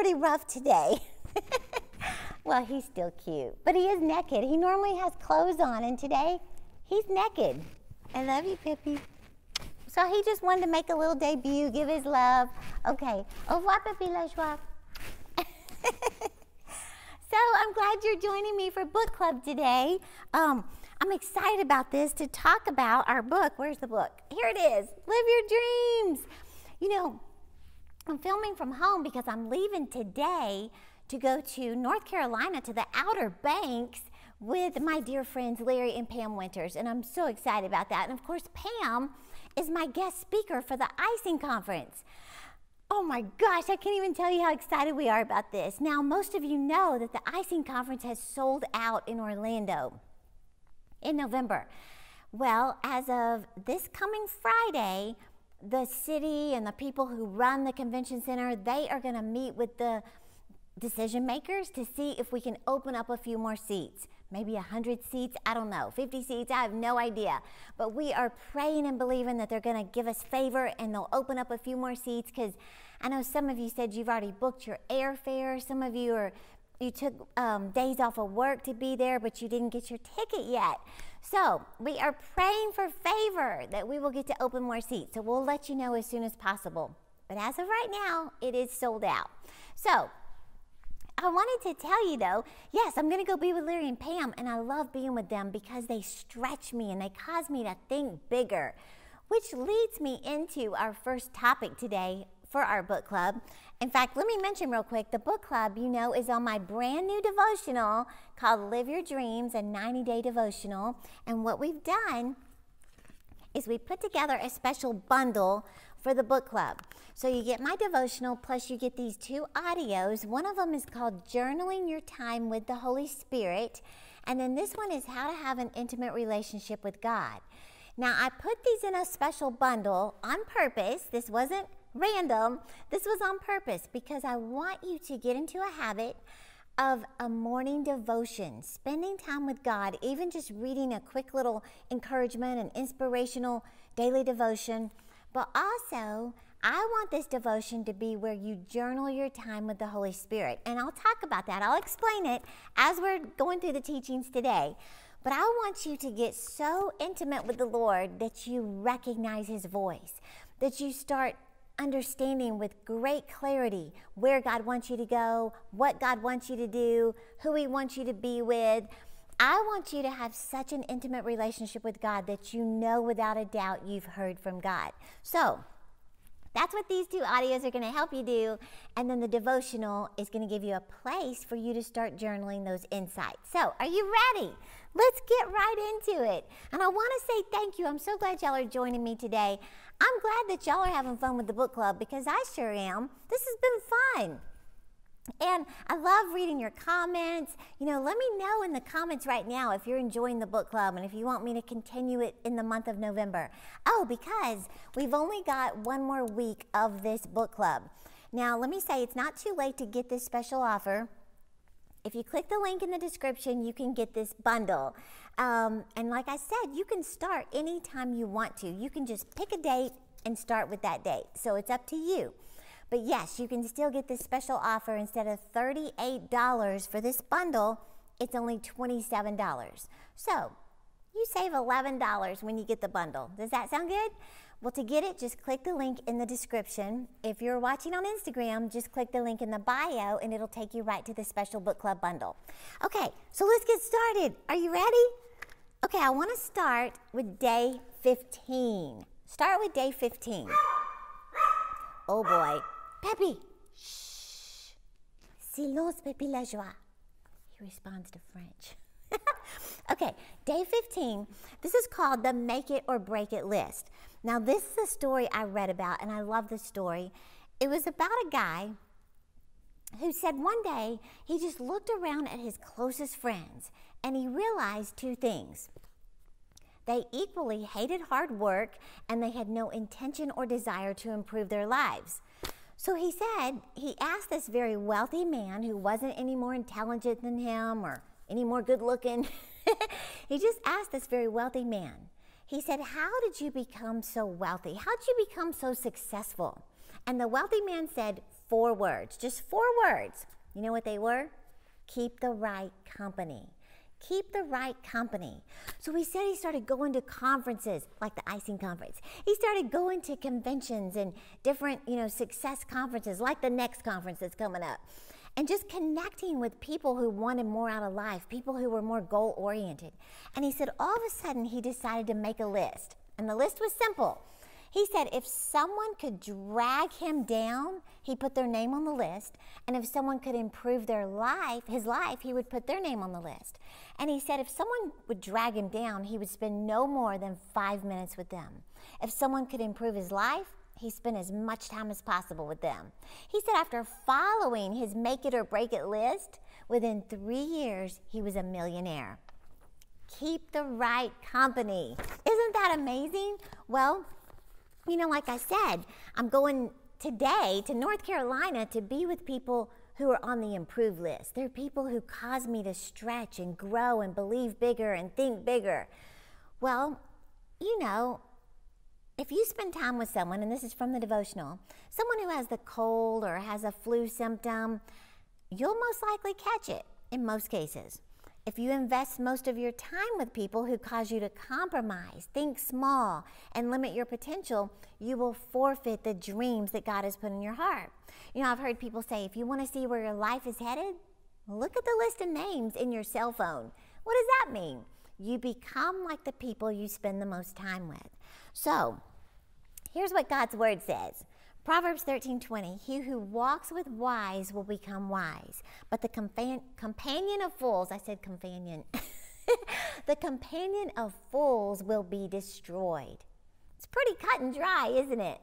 pretty rough today. well, he's still cute, but he is naked. He normally has clothes on, and today he's naked. I love you, Pippi. So he just wanted to make a little debut, give his love. Okay. Au revoir, Pippi La Joie. so I'm glad you're joining me for book club today. Um, I'm excited about this to talk about our book. Where's the book? Here it is. Live your dreams. You know, I'm filming from home because I'm leaving today to go to North Carolina to the Outer Banks with my dear friends Larry and Pam Winters, and I'm so excited about that. And of course, Pam is my guest speaker for the icing conference. Oh my gosh, I can't even tell you how excited we are about this. Now, most of you know that the icing conference has sold out in Orlando in November. Well, as of this coming Friday, the city and the people who run the convention center, they are going to meet with the decision makers to see if we can open up a few more seats. Maybe 100 seats, I don't know, 50 seats, I have no idea. But we are praying and believing that they're going to give us favor and they'll open up a few more seats because I know some of you said you've already booked your airfare. Some of you are you took um, days off of work to be there, but you didn't get your ticket yet. So we are praying for favor that we will get to open more seats. So we'll let you know as soon as possible. But as of right now, it is sold out. So I wanted to tell you though, yes, I'm going to go be with Larry and Pam, and I love being with them because they stretch me and they cause me to think bigger, which leads me into our first topic today for our book club. In fact, let me mention real quick the book club, you know, is on my brand new devotional called Live Your Dreams, a 90 day devotional. And what we've done is we put together a special bundle for the book club. So you get my devotional, plus you get these two audios. One of them is called Journaling Your Time with the Holy Spirit. And then this one is How to Have an Intimate Relationship with God. Now, I put these in a special bundle on purpose. This wasn't random. This was on purpose because I want you to get into a habit of a morning devotion, spending time with God, even just reading a quick little encouragement and inspirational daily devotion. But also, I want this devotion to be where you journal your time with the Holy Spirit. And I'll talk about that. I'll explain it as we're going through the teachings today. But I want you to get so intimate with the Lord that you recognize His voice, that you start understanding with great clarity where God wants you to go, what God wants you to do, who He wants you to be with. I want you to have such an intimate relationship with God that you know without a doubt you've heard from God. So, that's what these two audios are going to help you do. And then the devotional is going to give you a place for you to start journaling those insights. So, are you ready? Let's get right into it. And I want to say thank you. I'm so glad y'all are joining me today. I'm glad that y'all are having fun with the book club because I sure am. This has been fun. And I love reading your comments. You know, let me know in the comments right now if you're enjoying the book club and if you want me to continue it in the month of November. Oh, because we've only got one more week of this book club. Now, let me say it's not too late to get this special offer. If you click the link in the description, you can get this bundle. Um, and like I said, you can start anytime you want to. You can just pick a date and start with that date. So it's up to you. But yes, you can still get this special offer. Instead of $38 for this bundle, it's only $27. So you save $11 when you get the bundle. Does that sound good? Well, to get it, just click the link in the description. If you're watching on Instagram, just click the link in the bio and it'll take you right to the special book club bundle. Okay, so let's get started. Are you ready? Okay, I want to start with day 15. Start with day 15. Oh boy. Peppe! Shh! Silence, Peppe la joie. He responds to French. okay, day 15. This is called the Make It or Break It list. Now, this is a story I read about, and I love this story. It was about a guy who said one day he just looked around at his closest friends and he realized two things. They equally hated hard work and they had no intention or desire to improve their lives. So he said, he asked this very wealthy man who wasn't any more intelligent than him or any more good looking. he just asked this very wealthy man. He said, How did you become so wealthy? How did you become so successful? And the wealthy man said, four words, just four words. You know what they were? Keep the right company. Keep the right company. So he said he started going to conferences like the icing conference. He started going to conventions and different, you know, success conferences like the next conference that's coming up. And just connecting with people who wanted more out of life, people who were more goal oriented. And he said all of a sudden he decided to make a list. And the list was simple. He said if someone could drag him down, he put their name on the list. And if someone could improve their life, his life, he would put their name on the list. And he said if someone would drag him down, he would spend no more than five minutes with them. If someone could improve his life, he spent as much time as possible with them. He said after following his make it or break it list, within three years, he was a millionaire. Keep the right company. Isn't that amazing? Well, you know, like I said, I'm going today to North Carolina to be with people who are on the improved list. They're people who cause me to stretch and grow and believe bigger and think bigger. Well, you know, if you spend time with someone, and this is from the devotional, someone who has the cold or has a flu symptom, you'll most likely catch it in most cases. If you invest most of your time with people who cause you to compromise, think small, and limit your potential, you will forfeit the dreams that God has put in your heart. You know, I've heard people say if you want to see where your life is headed, look at the list of names in your cell phone. What does that mean? You become like the people you spend the most time with. So, here's what God's word says Proverbs 13:20 He who walks with wise will become wise, but the compa- companion of fools, I said companion. the companion of fools will be destroyed. It's pretty cut and dry, isn't it?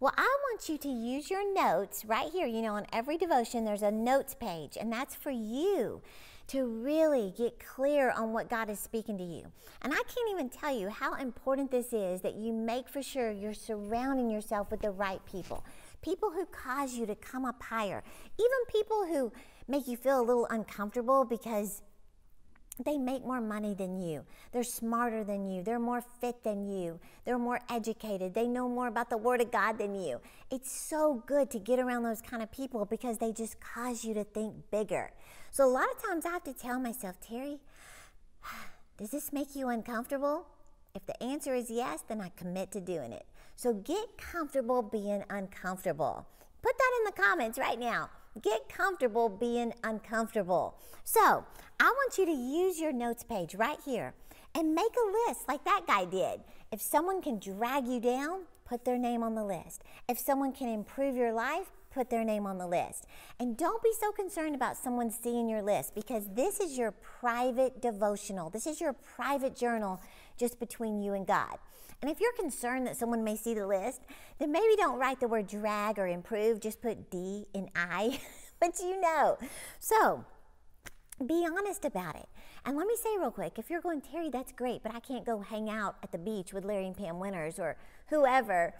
Well, I want you to use your notes right here. You know, on every devotion, there's a notes page, and that's for you to really get clear on what God is speaking to you. And I can't even tell you how important this is that you make for sure you're surrounding yourself with the right people. People who cause you to come up higher. Even people who make you feel a little uncomfortable because they make more money than you. They're smarter than you. They're more fit than you. They're more educated. They know more about the Word of God than you. It's so good to get around those kind of people because they just cause you to think bigger. So a lot of times I have to tell myself, Terri, does this make you uncomfortable? If the answer is yes, then I commit to doing it. So get comfortable being uncomfortable. Put that in the comments right now. Get comfortable being uncomfortable. So I want you to use your notes page right here and make a list like that guy did. If someone can drag you down, put their name on the list. If someone can improve your life, put their name on the list. And don't be so concerned about someone seeing your list because this is your private devotional. This is your private journal just between you and God. And if you're concerned that someone may see the list, then maybe don't write the word drag or improve, just put D and I, but you know. So be honest about it. And let me say real quick if you're going, Terri, that's great, but I can't go hang out at the beach with Larry and Pam Winters or whoever.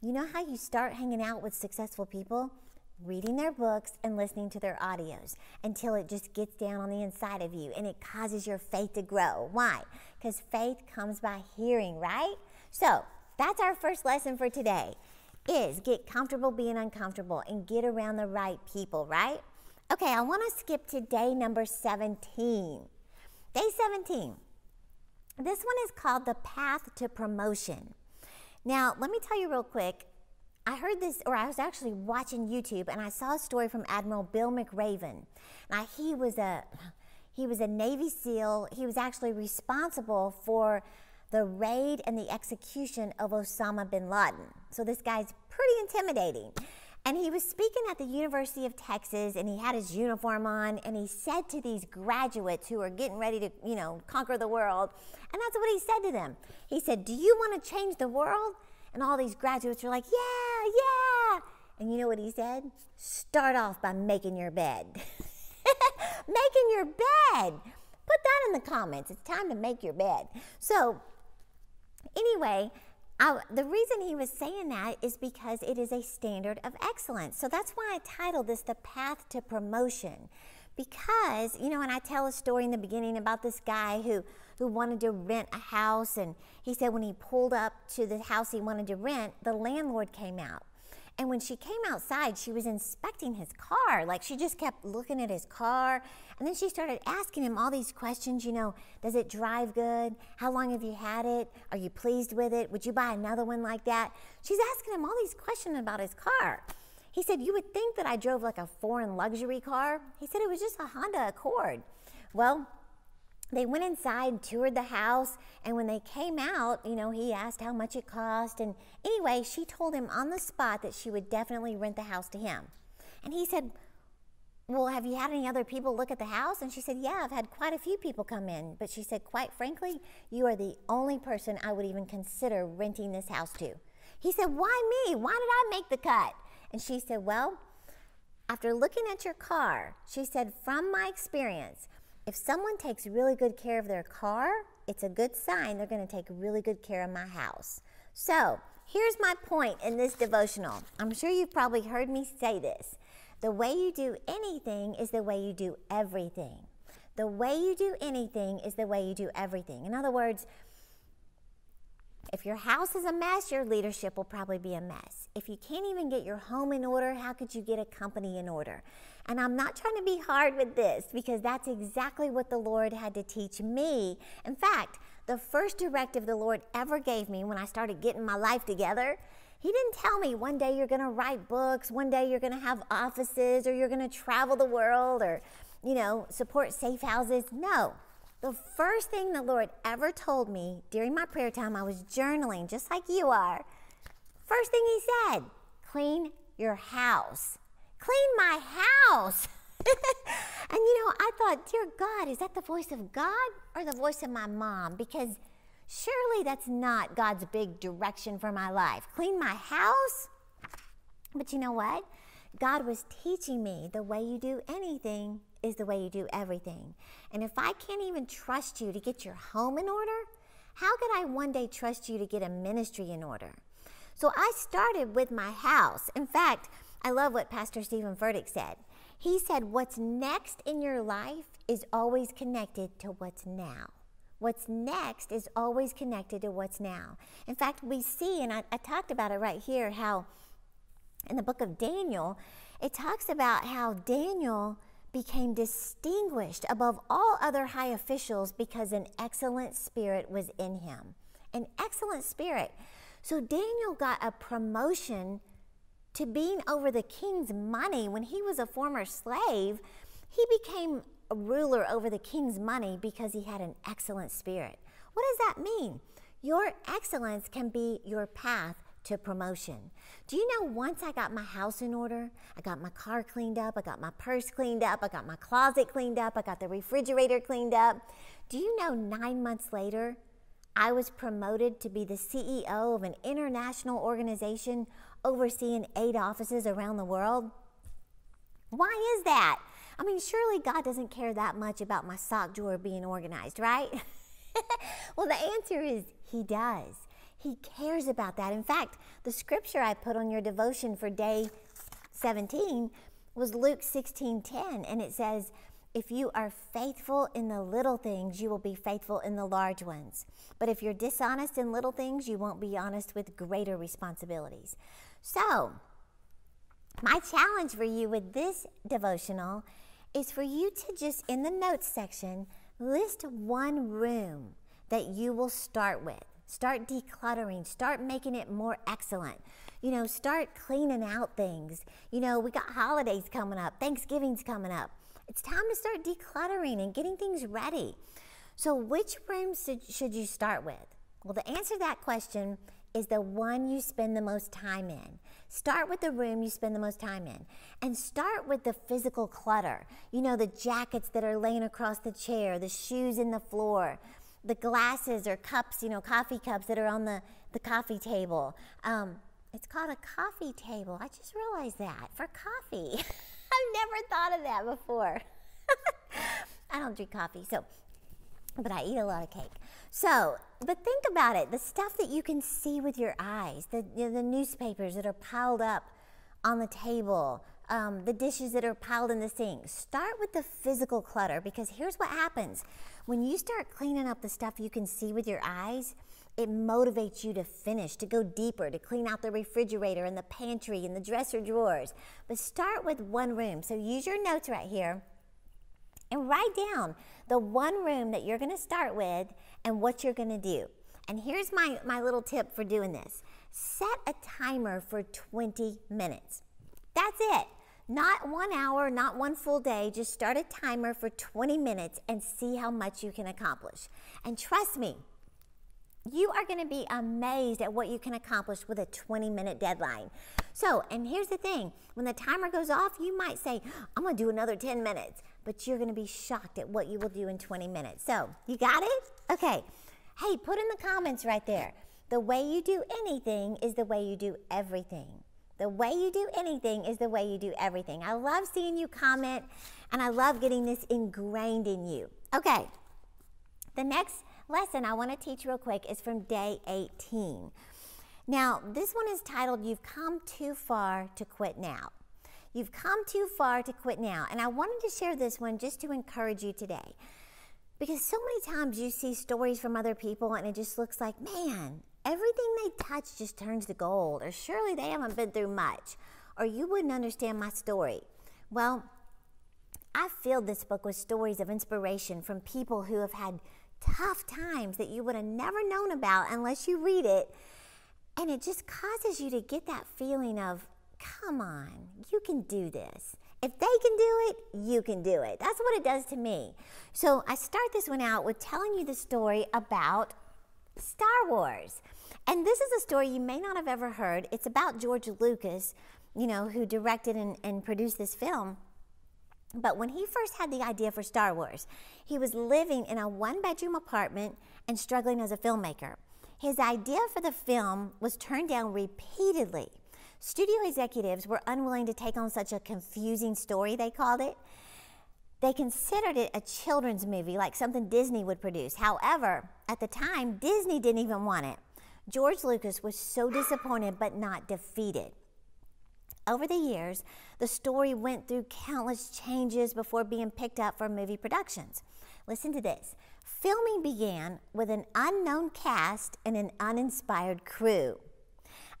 You know how you start hanging out with successful people? Reading their books and listening to their audios until it just gets down on the inside of you and it causes your faith to grow. Why? Because faith comes by hearing, right? So that's our first lesson for today is get comfortable being uncomfortable and get around the right people, right? Okay, I want to skip to day number 17. Day 17. This one is called the path to promotion. Now, let me tell you real quick. I heard this, or I was actually watching YouTube, and I saw a story from Admiral Bill McRaven. Now, he was a he was a Navy SEAL. He was actually responsible for the raid and the execution of Osama bin Laden. So this guy's pretty intimidating. And he was speaking at the University of Texas and he had his uniform on and he said to these graduates who are getting ready to, you know, conquer the world, and that's what he said to them. He said, Do you want to change the world? And all these graduates were like, Yeah, yeah. And you know what he said? Start off by making your bed. making your bed. Put that in the comments. It's time to make your bed. So Anyway, I, the reason he was saying that is because it is a standard of excellence. So that's why I titled this The Path to Promotion. Because, you know, and I tell a story in the beginning about this guy who, who wanted to rent a house, and he said when he pulled up to the house he wanted to rent, the landlord came out. And when she came outside, she was inspecting his car. Like she just kept looking at his car. And then she started asking him all these questions. You know, does it drive good? How long have you had it? Are you pleased with it? Would you buy another one like that? She's asking him all these questions about his car. He said, You would think that I drove like a foreign luxury car. He said it was just a Honda Accord. Well, they went inside, toured the house, and when they came out, you know, he asked how much it cost. And anyway, she told him on the spot that she would definitely rent the house to him. And he said, Well, have you had any other people look at the house? And she said, Yeah, I've had quite a few people come in. But she said, Quite frankly, you are the only person I would even consider renting this house to. He said, Why me? Why did I make the cut? And she said, Well, after looking at your car, she said, From my experience, if someone takes really good care of their car, it's a good sign they're going to take really good care of my house. So, here's my point in this devotional. I'm sure you've probably heard me say this. The way you do anything is the way you do everything. The way you do anything is the way you do everything. In other words, if your house is a mess, your leadership will probably be a mess. If you can't even get your home in order, how could you get a company in order? And I'm not trying to be hard with this because that's exactly what the Lord had to teach me. In fact, the first directive the Lord ever gave me when I started getting my life together, He didn't tell me one day you're going to write books, one day you're going to have offices, or you're going to travel the world, or, you know, support safe houses. No. The first thing the Lord ever told me during my prayer time, I was journaling just like you are. First thing He said, clean your house. Clean my house. and you know, I thought, dear God, is that the voice of God or the voice of my mom? Because surely that's not God's big direction for my life. Clean my house? But you know what? God was teaching me the way you do anything is the way you do everything. And if I can't even trust you to get your home in order, how could I one day trust you to get a ministry in order? So I started with my house. In fact, I love what Pastor Steven Furtick said. He said, What's next in your life is always connected to what's now. What's next is always connected to what's now. In fact, we see, and I, I talked about it right here, how in the book of Daniel, it talks about how Daniel became distinguished above all other high officials because an excellent spirit was in him. An excellent spirit. So Daniel got a promotion to being over the king's money when he was a former slave. He became a ruler over the king's money because he had an excellent spirit. What does that mean? Your excellence can be your path to promotion. Do you know once I got my house in order, I got my car cleaned up, I got my purse cleaned up, I got my closet cleaned up, I got the refrigerator cleaned up. Do you know nine months later, I was promoted to be the CEO of an international organization overseeing eight offices around the world? Why is that? I mean, surely God doesn't care that much about my sock drawer being organized, right? well, the answer is He does. He cares about that. In fact, the scripture I put on your devotion for day 17 was Luke 16:10 and it says, "If you are faithful in the little things, you will be faithful in the large ones. But if you're dishonest in little things, you won't be honest with greater responsibilities." So, my challenge for you with this devotional is for you to just in the notes section list one room that you will start with. Start decluttering. Start making it more excellent. You know, start cleaning out things. You know, we got holidays coming up, Thanksgiving's coming up. It's time to start decluttering and getting things ready. So, which room should you start with? Well, to answer that question is the one you spend the most time in. Start with the room you spend the most time in. And start with the physical clutter. You know, the jackets that are laying across the chair, the shoes in the floor, the glasses or cups, you know, coffee cups that are on the, the coffee table. Um, it's called a coffee table. I just realized that for coffee. I've never thought of that before. I don't drink coffee, so, but I eat a lot of cake. So, but think about it the stuff that you can see with your eyes, the, you know, the newspapers that are piled up on the table, um, the dishes that are piled in the sink. Start with the physical clutter because here's what happens when you start cleaning up the stuff you can see with your eyes, It motivates you to finish, to go deeper, to clean out the refrigerator and the pantry and the dresser drawers. But start with one room. So use your notes right here and write down the one room that you're going to start with and what you're going to do. And here's my, my little tip for doing this set a timer for 20 minutes. That's it. Not one hour, not one full day. Just start a timer for 20 minutes and see how much you can accomplish. And trust me, you are going to be amazed at what you can accomplish with a 20 minute deadline. So, and here's the thing when the timer goes off, you might say, I'm going to do another 10 minutes, but you're going to be shocked at what you will do in 20 minutes. So, you got it? Okay. Hey, put in the comments right there. The way you do anything is the way you do everything. The way you do anything is the way you do everything. I love seeing you comment and I love getting this ingrained in you. Okay, the next lesson I want to teach real quick is from day 18. Now, this one is titled You've Come Too Far to Quit Now. You've come too far to quit now. And I wanted to share this one just to encourage you today. Because so many times you see stories from other people and it just looks like, man, everything they touch just turns to gold, or surely they haven't been through much, or you wouldn't understand my story. Well, I filled this book with stories of inspiration from people who have had tough times that you would have never known about unless you read it. And it just causes you to get that feeling of, come on, you can do this. If they can do it, you can do it. That's what it does to me. So I start this one out with telling you the story about Star Wars. And this is a story you may not have ever heard. It's about George Lucas, you know, who directed and, and produced this film. But when he first had the idea for Star Wars, he was living in a one bedroom apartment and struggling as a filmmaker. His idea for the film was turned down repeatedly. Studio executives were unwilling to take on such a confusing story, they called it. They considered it a children's movie, like something Disney would produce. However, at the time, Disney didn't even want it. George Lucas was so disappointed but not defeated. Over the years, the story went through countless changes before being picked up for movie productions. Listen to this. Filming began with an unknown cast and an uninspired crew.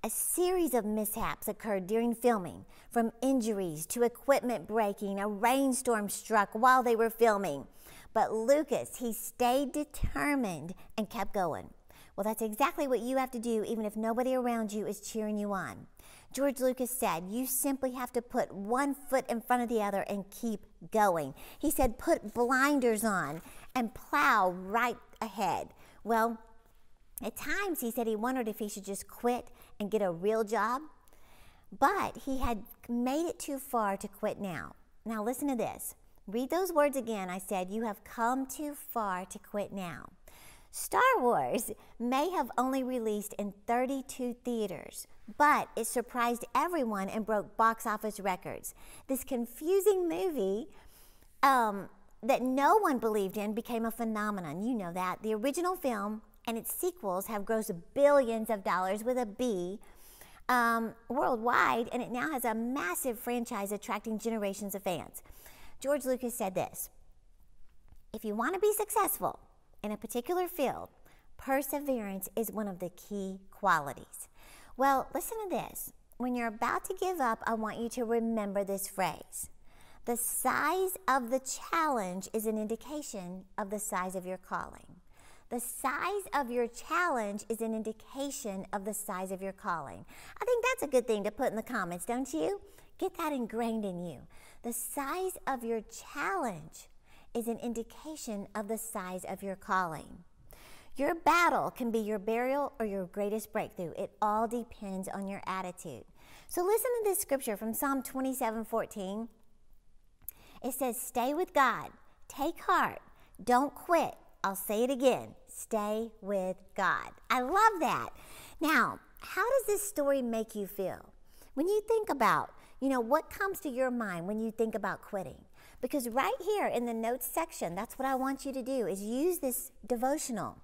A series of mishaps occurred during filming, from injuries to equipment breaking. A rainstorm struck while they were filming. But Lucas, he stayed determined and kept going. Well, that's exactly what you have to do, even if nobody around you is cheering you on. George Lucas said, You simply have to put one foot in front of the other and keep going. He said, Put blinders on and plow right ahead. Well, at times he said he wondered if he should just quit and get a real job, but he had made it too far to quit now. Now, listen to this. Read those words again. I said, You have come too far to quit now. Star Wars may have only released in 32 theaters, but it surprised everyone and broke box office records. This confusing movie um, that no one believed in became a phenomenon. You know that. The original film and its sequels have grossed billions of dollars with a B um, worldwide, and it now has a massive franchise attracting generations of fans. George Lucas said this If you want to be successful, in a particular field, perseverance is one of the key qualities. Well, listen to this. When you're about to give up, I want you to remember this phrase. The size of the challenge is an indication of the size of your calling. The size of your challenge is an indication of the size of your calling. I think that's a good thing to put in the comments, don't you? Get that ingrained in you. The size of your challenge is an indication of the size of your calling. Your battle can be your burial or your greatest breakthrough. It all depends on your attitude. So listen to this scripture from Psalm 27 14. It says, Stay with God, take heart, don't quit. I'll say it again stay with God. I love that. Now, how does this story make you feel? When you think about, you know, what comes to your mind when you think about quitting? Because right here in the notes section, that's what I want you to do is use this devotional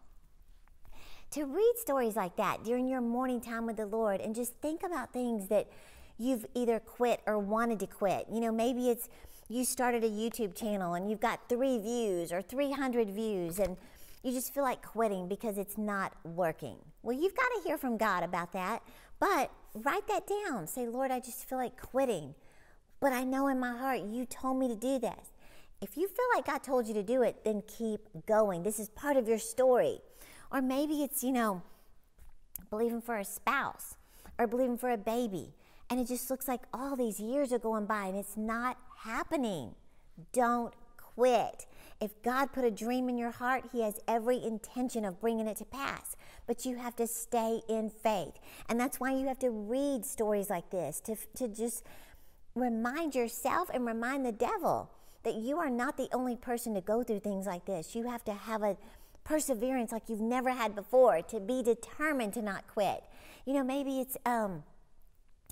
to read stories like that during your morning time with the Lord and just think about things that you've either quit or wanted to quit. You know, maybe it's you started a YouTube channel and you've got 3 views or 300 views and you just feel like quitting because it's not working. Well, you've got to hear from God about that, but write that down. Say, Lord, I just feel like quitting, but I know in my heart you told me to do this. If you feel like God told you to do it, then keep going. This is part of your story. Or maybe it's, you know, believing for a spouse or believing for a baby. And it just looks like all these years are going by and it's not happening. Don't quit. If God put a dream in your heart, He has every intention of bringing it to pass. But you have to stay in faith. And that's why you have to read stories like this to, to just remind yourself and remind the devil that you are not the only person to go through things like this. You have to have a perseverance like you've never had before to be determined to not quit. You know, maybe it's um,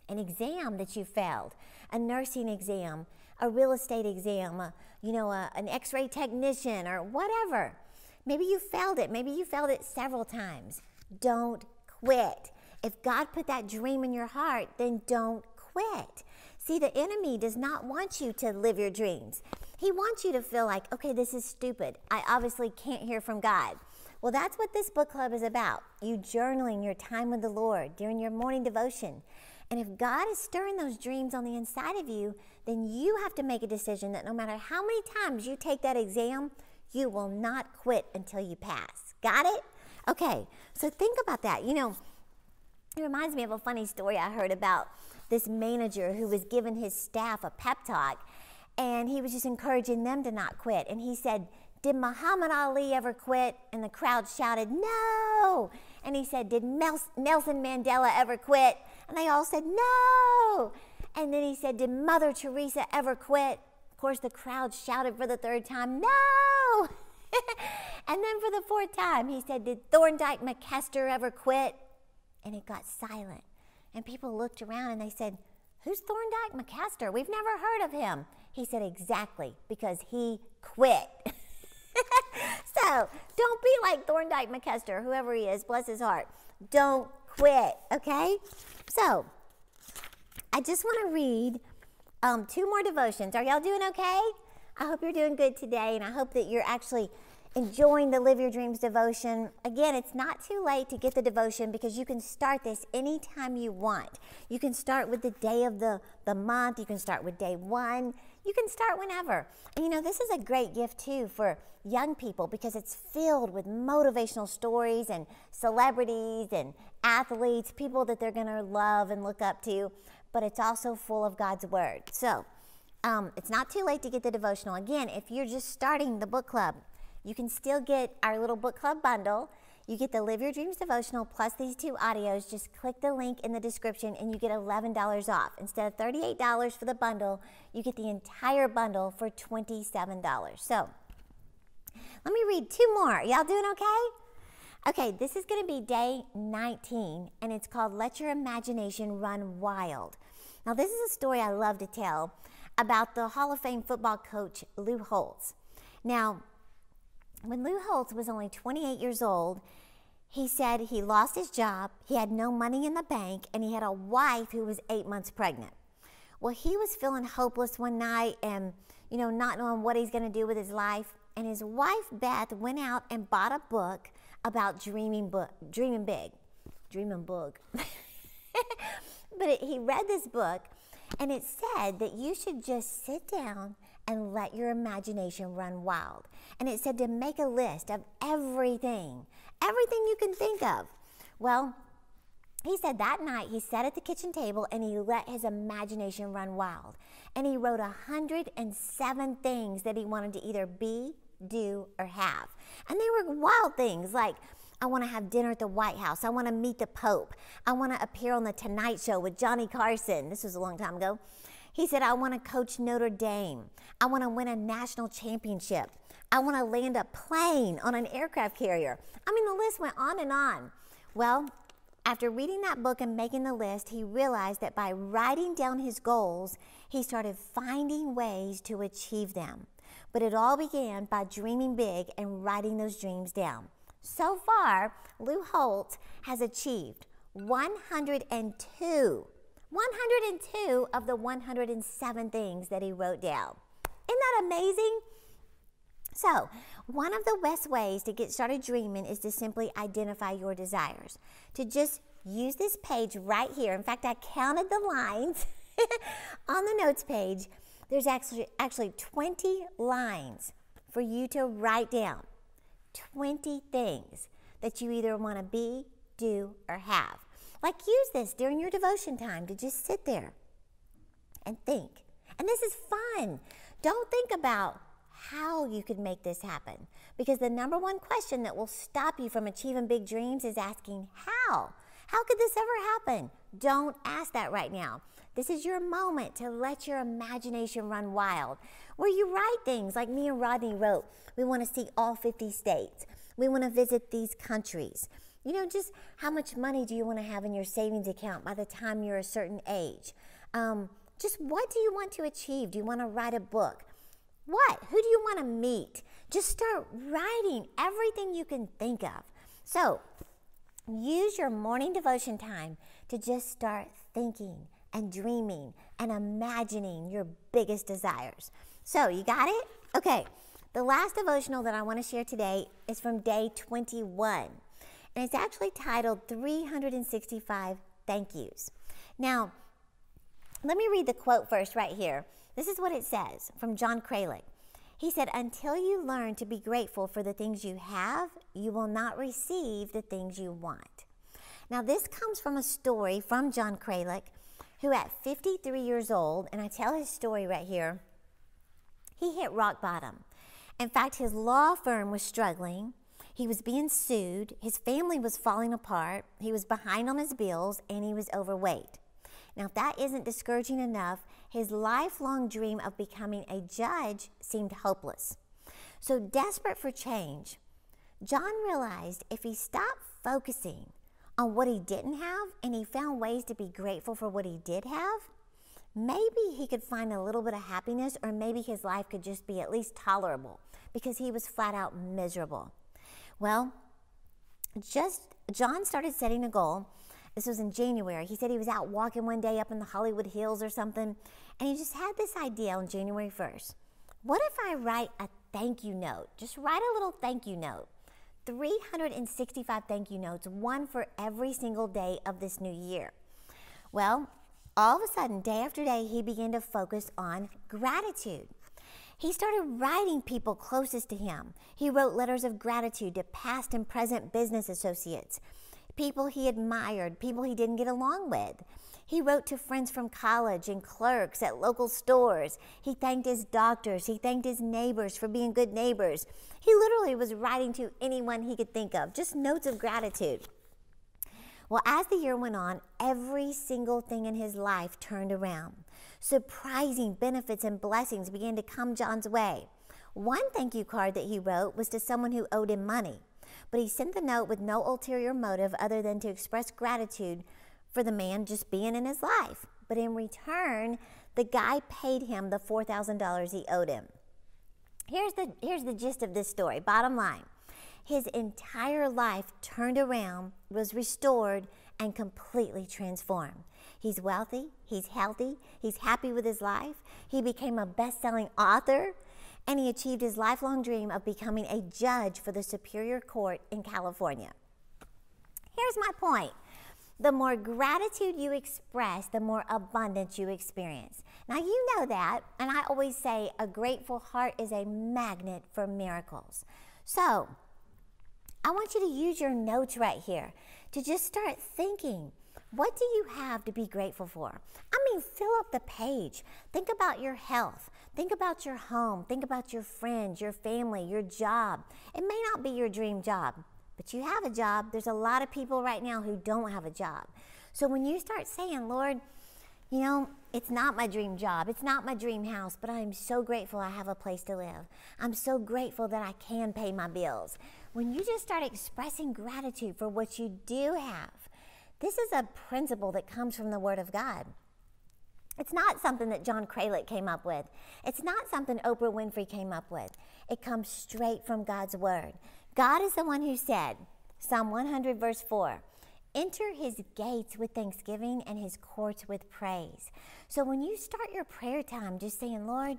an exam that you failed, a nursing exam, a real estate exam, a, you know, a, an x ray technician, or whatever. Maybe you failed it. Maybe you failed it several times. Don't quit. If God put that dream in your heart, then don't quit. See, the enemy does not want you to live your dreams. He wants you to feel like, okay, this is stupid. I obviously can't hear from God. Well, that's what this book club is about. You journaling your time with the Lord during your morning devotion. And if God is stirring those dreams on the inside of you, then you have to make a decision that no matter how many times you take that exam, you will not quit until you pass. Got it? Okay, so think about that. You know, it reminds me of a funny story I heard about this manager who was giving his staff a pep talk and he was just encouraging them to not quit. And he said, Did Muhammad Ali ever quit? And the crowd shouted, No. And he said, Did Nelson Mandela ever quit? And they all said, No. And then he said, Did Mother Teresa ever quit? Of course, the crowd shouted for the third time, No. and then for the fourth time, he said, Did Thorndike McKester ever quit? And it got silent. And people looked around and they said, Who's Thorndike McKester? We've never heard of him. He said, Exactly, because he quit. so don't be like Thorndike McKester, whoever he is, bless his heart. Don't quit, okay? So I just want to read um, two more devotions. Are y'all doing okay? I hope you're doing good today, and I hope that you're actually enjoying the Live Your Dreams devotion. Again, it's not too late to get the devotion because you can start this anytime you want. You can start with the day of the, the month, you can start with day one, you can start whenever. And you know, this is a great gift too for young people because it's filled with motivational stories and celebrities and athletes, people that they're going to love and look up to, but it's also full of God's Word. So, um, it's not too late to get the devotional. Again, if you're just starting the book club, you can still get our little book club bundle. You get the Live Your Dreams devotional plus these two audios. Just click the link in the description and you get $11 off. Instead of $38 for the bundle, you get the entire bundle for $27. So let me read two more. Y'all doing okay? Okay, this is going to be day 19 and it's called Let Your Imagination Run Wild. Now, this is a story I love to tell about the Hall of Fame football coach Lou Holtz. Now, when Lou Holtz was only 28 years old, he said he lost his job, he had no money in the bank, and he had a wife who was eight months pregnant. Well, he was feeling hopeless one night and, you know, not knowing what he's going to do with his life. And his wife, Beth, went out and bought a book about dreaming, book, dreaming big. Dreaming book. but it, he read this book, and it said that you should just sit down and let your imagination run wild. And it said to make a list of everything, everything you can think of. Well, he said that night he sat at the kitchen table and he let his imagination run wild. And he wrote 107 things that he wanted to either be, do, or have. And they were wild things like, I want to have dinner at the White House. I want to meet the Pope. I want to appear on The Tonight Show with Johnny Carson. This was a long time ago. He said, I want to coach Notre Dame. I want to win a national championship. I want to land a plane on an aircraft carrier. I mean, the list went on and on. Well, after reading that book and making the list, he realized that by writing down his goals, he started finding ways to achieve them. But it all began by dreaming big and writing those dreams down. So far, Lou Holtz has achieved 102 102 of the 107 things that he wrote down. Isn't that amazing? So, one of the best ways to get started dreaming is to simply identify your desires. To just use this page right here. In fact, I counted the lines on the notes page. There's actually actually 20 lines for you to write down. 20 things that you either want to be, do, or have. Like use this during your devotion time to just sit there and think. And this is fun. Don't think about how you could make this happen. Because the number one question that will stop you from achieving big dreams is asking, how? How could this ever happen? Don't ask that right now. This is your moment to let your imagination run wild, where you write things like me and Rodney wrote. We want to see all 50 states. We want to visit these countries. You know, just how much money do you want to have in your savings account by the time you're a certain age? Um, just what do you want to achieve? Do you want to write a book? What? Who do you want to meet? Just start writing everything you can think of. So, use your morning devotion time to just start thinking and dreaming and imagining your biggest desires. So, you got it? Okay. The last devotional that I want to share today is from day 21. And it's actually titled 365 Thank Yous. Now, let me read the quote first right here. This is what it says from John Kralik. He said, Until you learn to be grateful for the things you have, you will not receive the things you want. Now, this comes from a story from John Kralik, who at 53 years old, and I tell his story right here, he hit rock bottom. In fact, his law firm was struggling. He was being sued. His family was falling apart. He was behind on his bills, and he was overweight. Now, if that isn't discouraging enough, his lifelong dream of becoming a judge seemed hopeless. So, desperate for change, John realized if he stopped focusing on what he didn't have and he found ways to be grateful for what he did have, maybe he could find a little bit of happiness or maybe his life could just be at least tolerable because he was flat out miserable. Well, just John started setting a goal this was in January. He said he was out walking one day up in the Hollywood Hills or something, and he just had this idea on January 1st. What if I write a thank you note? Just write a little thank you note. 365 thank you notes, one for every single day of this new year. Well, all of a sudden, day after day, he began to focus on gratitude. He started writing people closest to him. He wrote letters of gratitude to past and present business associates people he admired, people he didn't get along with. He wrote to friends from college and clerks at local stores. He thanked his doctors. He thanked his neighbors for being good neighbors. He literally was writing to anyone he could think of, just notes of gratitude. Well, as the year went on, every single thing in his life turned around. Surprising benefits and blessings began to come John's way. One thank you card that he wrote was to someone who owed him money but he sent the note with no ulterior motive other than to express gratitude for the man just being in his life. But in return, the guy paid him the $4,000 he owed him. Here's the, here's the gist of this story. Bottom line his entire life turned around, was restored, and completely transformed. He's wealthy, he's healthy, he's happy with his life. He became a best selling author and he achieved his lifelong dream of becoming a judge for the Superior Court in California. Here's my point. The more gratitude you express, the more abundance you experience. Now, you know that, and I always say a grateful heart is a magnet for miracles. So, I want you to use your notes right here to just start thinking what do you have to be grateful for? I mean, fill up the page. Think about your health. Think about your home. Think about your friends, your family, your job. It may not be your dream job, but you have a job. There's a lot of people right now who don't have a job. So when you start saying, Lord, you know, it's not my dream job, it's not my dream house, but I'm so grateful I have a place to live. I'm so grateful that I can pay my bills. When you just start expressing gratitude for what you do have, this is a principle that comes from the Word of God. It's not something that John Kralik came up with. It's not something Oprah Winfrey came up with. It comes straight from God's word. God is the one who said, Psalm 100, verse 4, enter his gates with thanksgiving and his courts with praise. So when you start your prayer time, just saying, Lord,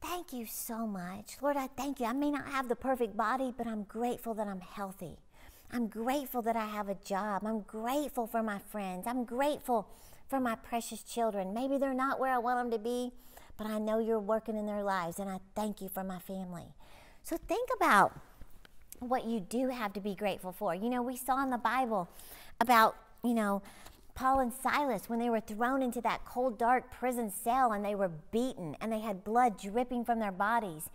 thank thank you so much. Lord, I thank you. I may not have the perfect body, but I'm grateful that I'm healthy. I'm grateful that I have a job. I'm grateful for my friends. I'm grateful for my precious children. Maybe they're not where I want them to be, but I know you're working in their lives, and I thank you for my family. So think about what you do have to be grateful for. You know, we saw in the Bible about, you know, Paul and Silas when they were thrown into that cold, dark prison cell and they were beaten and they had blood dripping from their bodies.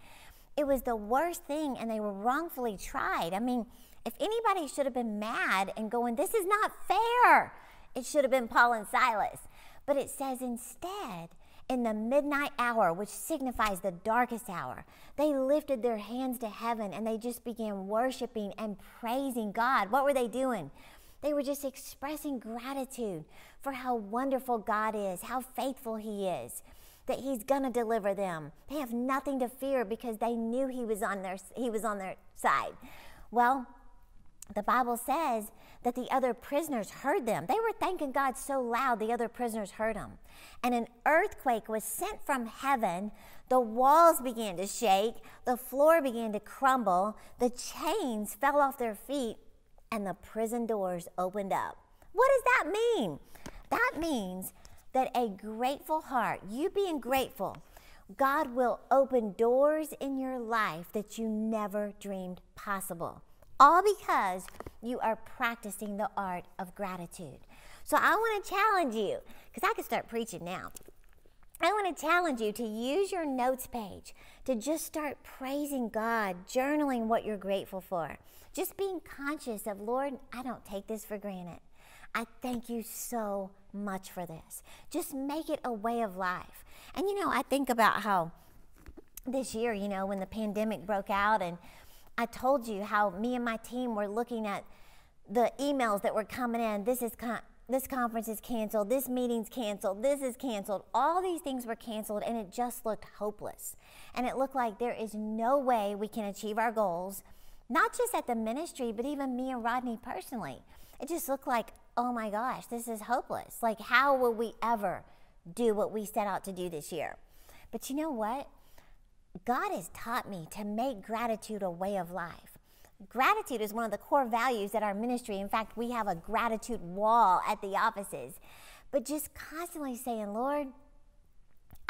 It was the worst thing, and they were wrongfully tried. I mean, if anybody should have been mad and going, This is not fair, it should have been Paul and Silas. But it says instead, in the midnight hour, which signifies the darkest hour, they lifted their hands to heaven and they just began worshiping and praising God. What were they doing? They were just expressing gratitude for how wonderful God is, how faithful He is, that He's going to deliver them. They have nothing to fear because they knew He was on their, he was on their side. Well, the Bible says that the other prisoners heard them. They were thanking God so loud, the other prisoners heard them. And an earthquake was sent from heaven. The walls began to shake, the floor began to crumble, the chains fell off their feet, and the prison doors opened up. What does that mean? That means that a grateful heart, you being grateful, God will open doors in your life that you never dreamed possible all because you are practicing the art of gratitude. So I want to challenge you, because I can start preaching now. I want to challenge you to use your notes page to just start praising God, journaling what you're grateful for. Just being conscious of, Lord, I don't take this for granted. I thank you so much for this. Just make it a way of life. And you know, I think about how this year, you know, when the pandemic broke out and I told you how me and my team were looking at the emails that were coming in. This is con- this conference is canceled. This meeting's canceled. This is canceled. All these things were canceled, and it just looked hopeless. And it looked like there is no way we can achieve our goals, not just at the ministry, but even me and Rodney personally. It just looked like, oh my gosh, this is hopeless. Like, how will we ever do what we set out to do this year? But you know what? God has taught me to make gratitude a way of life. Gratitude is one of the core values at our ministry. In fact, we have a gratitude wall at the offices. But just constantly saying, Lord,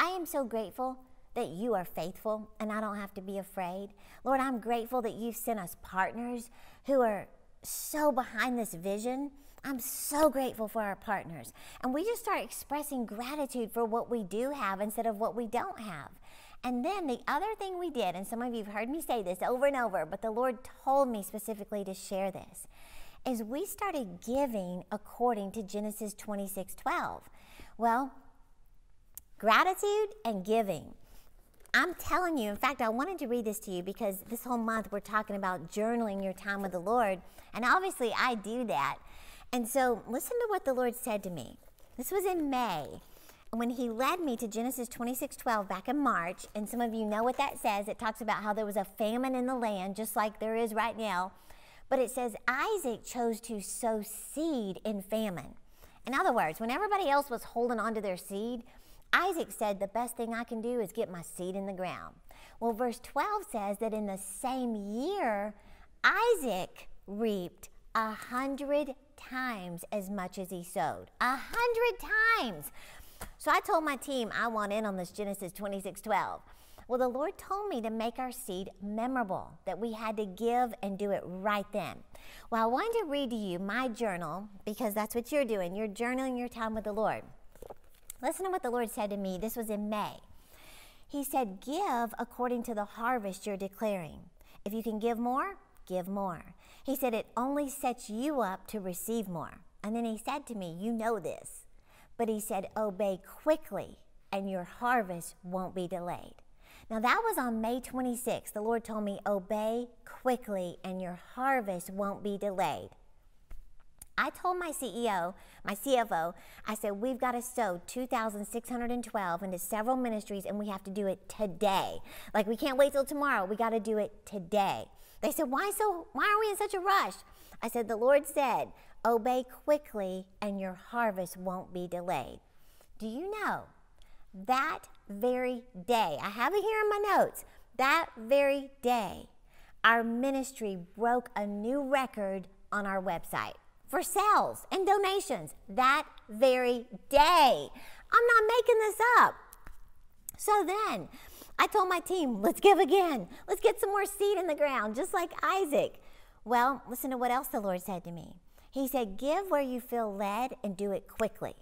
I am so grateful that you are faithful and I don't have to be afraid. Lord, I'm grateful that you've sent us partners who are so behind this vision. I'm so grateful for our partners. And we just start expressing gratitude for what we do have instead of what we don't have. And then the other thing we did, and some of you have heard me say this over and over, but the Lord told me specifically to share this, is we started giving according to Genesis 26 12. Well, gratitude and giving. I'm telling you, in fact, I wanted to read this to you because this whole month we're talking about journaling your time with the Lord. And obviously, I do that. And so, listen to what the Lord said to me. This was in May when he led me to Genesis 26:12 back in March, and some of you know what that says. It talks about how there was a famine in the land, just like there is right now. But it says Isaac chose to sow seed in famine. In other words, when everybody else was holding on to their seed, Isaac said, The best thing I can do is get my seed in the ground. Well, verse 12 says that in the same year, Isaac reaped a hundred times as much as he sowed. A hundred times. So I told my team I want in on this Genesis 26:12. Well, the Lord told me to make our seed memorable, that we had to give and do it right then. Well, I wanted to read to you my journal because that's what you're doing. You're journaling your time with the Lord. Listen to what the Lord said to me. This was in May. He said, Give according to the harvest you're declaring. If you can give more, give more. He said, It only sets you up to receive more. And then he said to me, You know this. But he said, Obey quickly, and your harvest won't be delayed. Now, that was on May 26th. The Lord told me, Obey quickly, and your harvest won't be delayed. I told my CEO, my CFO, I said, we've got to sow 2,612 into several ministries and we have to do it today. Like, we can't wait till tomorrow. We got to do it today. They said, why so, why are we in such a rush? I said, the Lord said, Obey quickly, and your harvest won't be delayed. Do you know that very day, I have it here in my notes, that very day, our ministry broke a new record on our website for sales and donations that very day. I'm not making this up. So then I told my team, let's give again. Let's get some more seed in the ground, just like Isaac. Well, listen to what else the Lord said to me. He said, Give where you feel led and do it quickly.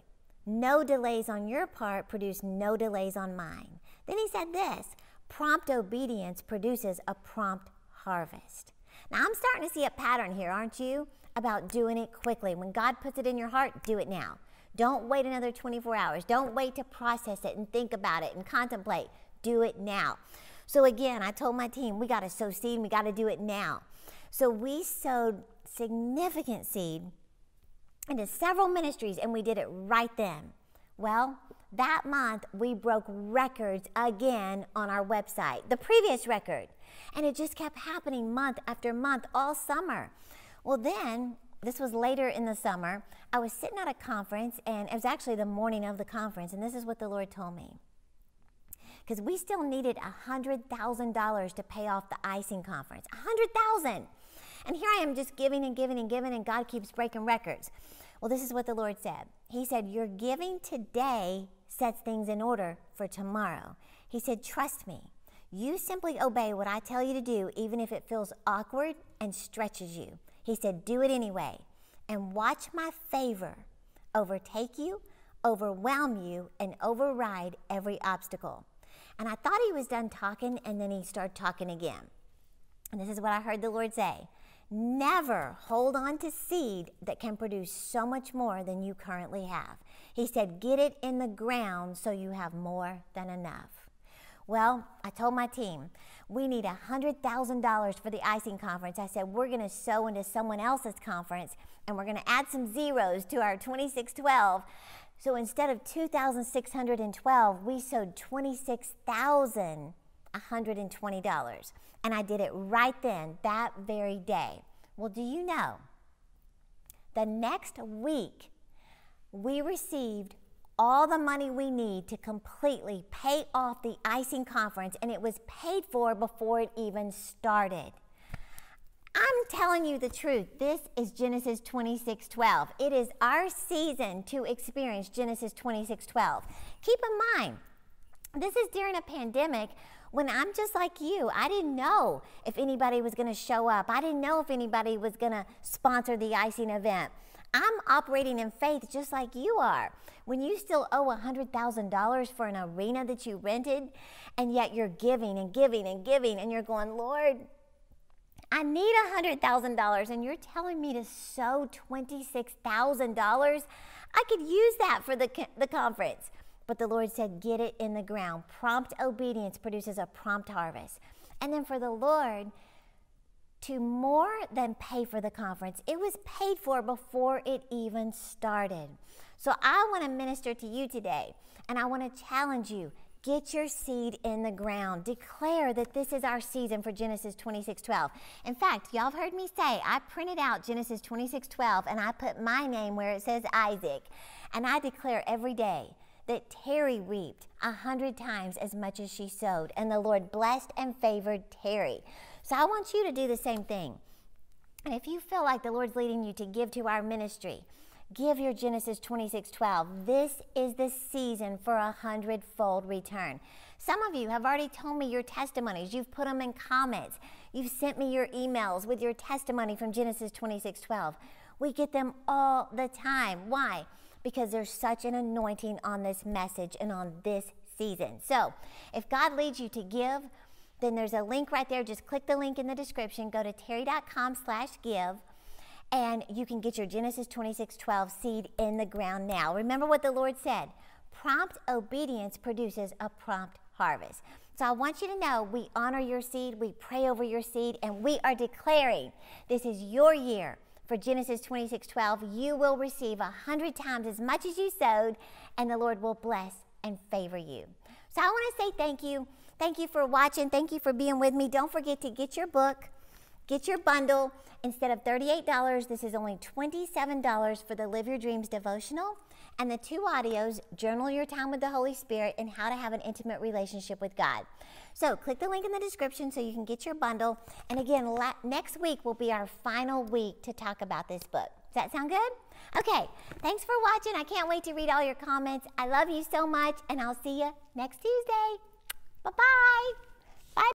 No delays on your part produce no delays on mine. Then he said this prompt obedience produces a prompt harvest. Now, I'm starting to see a pattern here, aren't you? About doing it quickly. When God puts it in your heart, do it now. Don't wait another 24 hours. Don't wait to process it and think about it and contemplate. Do it now. So, again, I told my team, we got to sow seed, we got to do it now. So we sowed significant seed into several ministries and we did it right then. Well, that month we broke records again on our website, the previous record. And it just kept happening month after month all summer. Well, then, this was later in the summer, I was sitting at a conference and it was actually the morning of the conference, and this is what the Lord told me. Because we still needed $100,000 to pay off the icing conference. 100000 and here I am just giving and giving and giving, and God keeps breaking records. Well, this is what the Lord said. He said, Your giving today sets things in order for tomorrow. He said, Trust me. You simply obey what I tell you to do, even if it feels awkward and stretches you. He said, Do it anyway, and watch my favor overtake you, overwhelm you, and override every obstacle. And I thought he was done talking, and then he started talking again. And this is what I heard the Lord say Never hold on to seed that can produce so much more than you currently have. He said, Get it in the ground so you have more than enough. Well, I told my team, we need $100,000 for the icing conference. I said, we're going to sow into someone else's conference and we're going to add some zeros to our 2612. So instead of 2,612, we sowed $26,120. And I did it right then, that very day. Well, do you know? The next week, we received all the money we need to completely pay off the icing conference, and it was paid for before it even started. I'm telling you the truth. This is Genesis 26:12. It is our season to experience Genesis 26:12. Keep in mind, this is during a pandemic when I'm just like you. I didn't know if anybody was going to show up. I didn't know if anybody was going to sponsor the icing event. I'm operating in faith just like you are. When you still owe $100,000 for an arena that you rented, and yet you're giving and giving and giving, and you're going, Lord, I need $100,000, and you're telling me to sow $26,000. I could use that for the, the conference. But the Lord said, Get it in the ground. Prompt obedience produces a prompt harvest. And then for the Lord to more than pay for the conference, it was paid for before it even started. So I want to minister to you today, and I want to challenge you. Get your seed in the ground. Declare that this is our season for Genesis 26:12. In fact, y'all have heard me say I printed out Genesis 26:12 and I put my name where it says Isaac. And I declare every day that Terri reaped a hundred times as much as she sowed, and the Lord blessed and favored Terri. So I want you to do the same thing. And if you feel like the Lord's leading you to give to our ministry, give your Genesis 26 12. This is the season for a hundredfold return. Some of you have already told me your testimonies. You've put them in comments. You've sent me your emails with your testimony from Genesis 26 12. We get them all the time. Why? Because there's such an anointing on this message and on this season. So, if God leads you to give, then there's a link right there. Just click the link in the description. Go to terri.com slash give and you can get your Genesis 26:12 seed in the ground now. Remember what the Lord said. Prompt obedience produces a prompt harvest. So I want you to know we honor your seed, we pray over your seed, and we are declaring this is your year for Genesis 26 12, you will receive a hundred times as much as you sowed, and the Lord will bless and favor you. So I want to say thank you. Thank you for watching. Thank you for being with me. Don't forget to get your book, get your bundle. Instead of $38, this is only $27 for the Live Your Dreams devotional and the two audios, Journal Your Time with the Holy Spirit and How to Have an Intimate Relationship with God. So click the link in the description so you can get your bundle. And again, next week will be our final week to talk about this book. Does that sound good? Okay, thanks for watching. I can't wait to read all your comments. I love you so much, and I'll see you next Tuesday. Bye-bye.